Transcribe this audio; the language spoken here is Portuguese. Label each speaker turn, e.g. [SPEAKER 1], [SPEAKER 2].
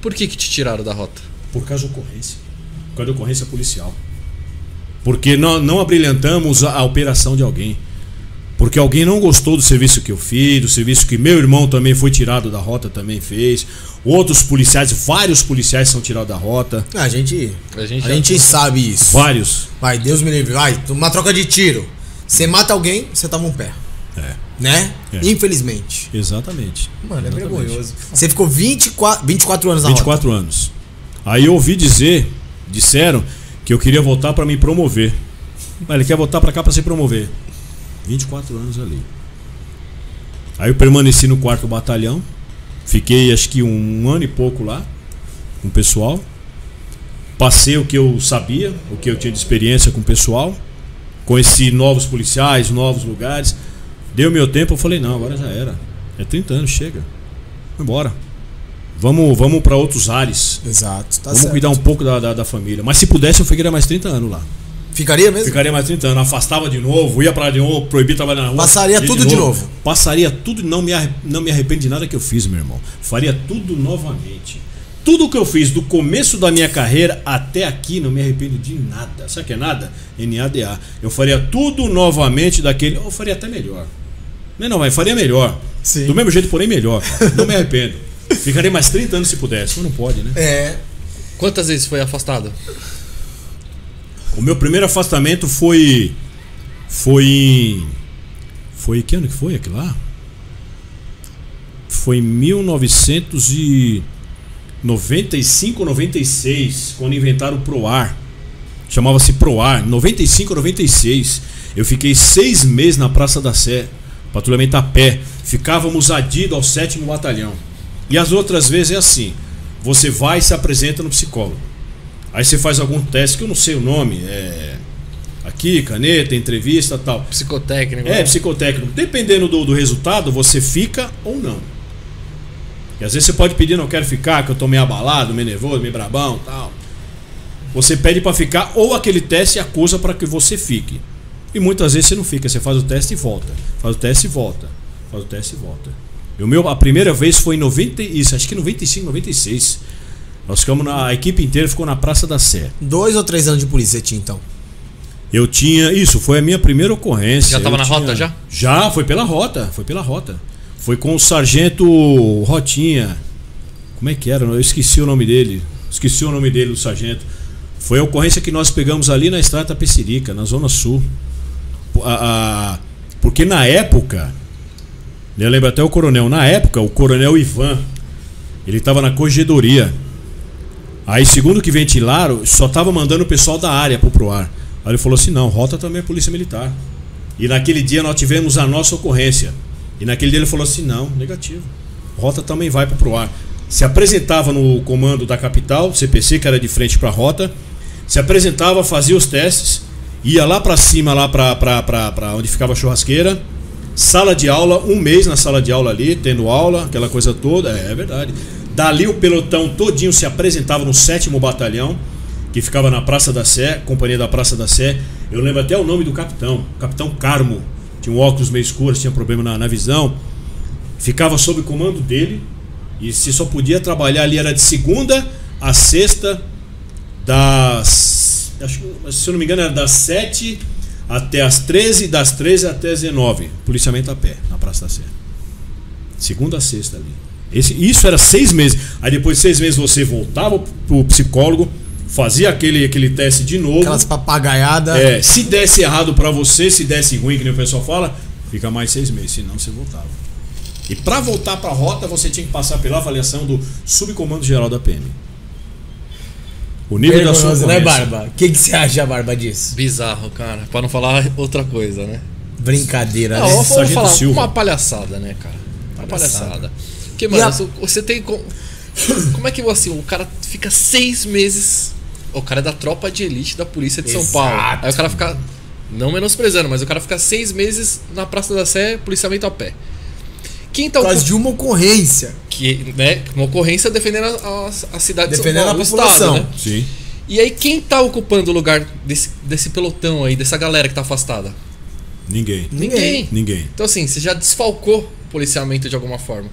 [SPEAKER 1] Por que, que te tiraram da rota?
[SPEAKER 2] Por causa da ocorrência. Por causa da ocorrência policial. Porque não, não abrilhantamos a, a operação de alguém. Porque alguém não gostou do serviço que eu fiz, do serviço que meu irmão também foi tirado da rota, também fez. Outros policiais, vários policiais são tirados da rota.
[SPEAKER 3] A gente,
[SPEAKER 1] A
[SPEAKER 3] a
[SPEAKER 1] gente
[SPEAKER 3] gente,
[SPEAKER 1] já-
[SPEAKER 3] sabe isso.
[SPEAKER 2] Vários.
[SPEAKER 3] Vai, Deus me livre. Vai, uma troca de tiro. Você mata alguém, você toma um pé.
[SPEAKER 2] É.
[SPEAKER 3] Né?
[SPEAKER 2] É.
[SPEAKER 3] Infelizmente.
[SPEAKER 2] Exatamente.
[SPEAKER 3] Mano, é vergonhoso. Você ficou 24, 24 anos na
[SPEAKER 2] 24 anos. Aí eu ouvi dizer, disseram que eu queria voltar pra me promover. Mas ele quer voltar pra cá pra se promover. 24 anos ali. Aí eu permaneci no quarto batalhão. Fiquei acho que um ano e pouco lá com o pessoal. Passei o que eu sabia, o que eu tinha de experiência com o pessoal. Conheci novos policiais, novos lugares. Deu meu tempo, eu falei, não, agora já era. É 30 anos, chega. Vamos embora. Vamos, vamos para outros ares.
[SPEAKER 3] Exato, tá
[SPEAKER 2] vamos
[SPEAKER 3] certo.
[SPEAKER 2] cuidar um pouco da, da, da família. Mas se pudesse, eu ficaria mais 30 anos lá.
[SPEAKER 3] Ficaria mesmo?
[SPEAKER 2] Ficaria mais 30 anos. Afastava de novo, ia pra lá de novo, proibir trabalhar na rua.
[SPEAKER 3] Passaria
[SPEAKER 2] ia
[SPEAKER 3] tudo de novo.
[SPEAKER 2] Passaria tudo, não me, não me arrependo de nada que eu fiz, meu irmão. Faria tudo novamente. Tudo que eu fiz do começo da minha carreira até aqui, não me arrependo de nada. Sabe o que é nada? NADA. Eu faria tudo novamente daquele. Eu faria até melhor. Não, não, mas faria melhor.
[SPEAKER 3] Sim.
[SPEAKER 2] Do mesmo jeito, porém melhor. Não me arrependo. Ficaria mais 30 anos se pudesse. Mas não pode, né?
[SPEAKER 3] É.
[SPEAKER 1] Quantas vezes foi afastado?
[SPEAKER 2] O meu primeiro afastamento foi. Foi em. Foi que ano que foi aquilo lá? Foi em 1995 96, quando inventaram o ProAr. Chamava-se ProAr, 95 96. Eu fiquei seis meses na Praça da Sé, patrulhamento a pé. Ficávamos adidos ao sétimo batalhão. E as outras vezes é assim: você vai e se apresenta no psicólogo. Aí você faz algum teste que eu não sei o nome, é aqui, caneta, entrevista, tal.
[SPEAKER 1] Psicotécnico?
[SPEAKER 2] É,
[SPEAKER 1] né?
[SPEAKER 2] psicotécnico. Dependendo do, do resultado, você fica ou não. E às vezes você pode pedir, não quero ficar, que eu tô meio abalado, meio nervoso, meio brabão, tal. Você pede pra ficar ou aquele teste acusa para que você fique. E muitas vezes você não fica, você faz o teste e volta. Faz o teste e volta. Faz o teste e volta. E o meu, a primeira vez foi em 90, isso, acho que 95, 96. Nós ficamos na a equipe inteira ficou na Praça da Sé.
[SPEAKER 3] Dois ou três anos de polícia você tinha, então.
[SPEAKER 2] Eu tinha. Isso, foi a minha primeira ocorrência.
[SPEAKER 1] Já tava
[SPEAKER 2] Eu
[SPEAKER 1] na rota, já?
[SPEAKER 2] Já, foi pela rota. Foi pela rota. Foi com o sargento Rotinha. Como é que era? Eu esqueci o nome dele. Esqueci o nome dele, do sargento. Foi a ocorrência que nós pegamos ali na estrada Tapecerica, na Zona Sul. A- a- porque na época. Eu lembro até o coronel. Na época, o coronel Ivan. Ele estava na corregedoria. Aí, segundo que ventilaram, só tava mandando o pessoal da área pro Proar. Aí ele falou assim: não, rota também é polícia militar. E naquele dia nós tivemos a nossa ocorrência. E naquele dia ele falou assim: não, negativo. Rota também vai pro Proar. Se apresentava no comando da capital, CPC, que era de frente pra rota. Se apresentava, fazia os testes, ia lá pra cima, lá pra onde ficava a churrasqueira. Sala de aula, um mês na sala de aula ali, tendo aula, aquela coisa toda, é, é verdade. Dali o pelotão todinho se apresentava no sétimo batalhão, que ficava na Praça da Sé, companhia da Praça da Sé. Eu lembro até o nome do capitão, capitão Carmo. Tinha um óculos meio escuro, tinha problema na, na visão. Ficava sob comando dele e se só podia trabalhar ali era de segunda a sexta, das. Acho, se eu não me engano, era das 7 até as 13, das 13 até as 19. Policiamento a pé, na Praça da Sé. Segunda a sexta ali. Esse, isso era seis meses. Aí depois de seis meses você voltava pro psicólogo, fazia aquele, aquele teste de novo.
[SPEAKER 3] Aquelas papagaiadas.
[SPEAKER 2] É, se desse errado pra você, se desse ruim, que nem o pessoal fala, fica mais seis meses, senão você voltava. E pra voltar pra rota, você tinha que passar pela avaliação do subcomando geral da PM. O nível da sua
[SPEAKER 3] né. Barba? O que, que você acha, Barba, disso?
[SPEAKER 1] Bizarro, cara. Pra não falar outra coisa, né?
[SPEAKER 3] Brincadeira,
[SPEAKER 1] Não,
[SPEAKER 3] né?
[SPEAKER 1] eu vou
[SPEAKER 2] Sargento
[SPEAKER 1] falar
[SPEAKER 2] Silva.
[SPEAKER 1] uma palhaçada, né, cara? Uma
[SPEAKER 3] Palhaçada.
[SPEAKER 1] palhaçada. Porque, mano,
[SPEAKER 3] a-
[SPEAKER 1] você- tem. com- Como é que assim, o cara fica seis meses. O cara é da tropa de elite da polícia de São
[SPEAKER 3] Exato.
[SPEAKER 1] Paulo. Aí o cara fica. Não menosprezando, mas o cara fica seis meses na Praça da Sé, policiamento a pé. Quem tá
[SPEAKER 3] Por causa de uma ocorrência.
[SPEAKER 1] Que, né, uma ocorrência defendendo a, a, a cidade
[SPEAKER 3] Defendendo
[SPEAKER 1] de São Paulo,
[SPEAKER 3] a população.
[SPEAKER 1] Estado, né?
[SPEAKER 2] Sim.
[SPEAKER 1] E aí, quem tá ocupando o lugar desse, desse pelotão aí, dessa galera que tá afastada?
[SPEAKER 2] Ninguém.
[SPEAKER 3] Ninguém.
[SPEAKER 2] Ninguém.
[SPEAKER 1] Então, assim, você já desfalcou o policiamento de alguma forma.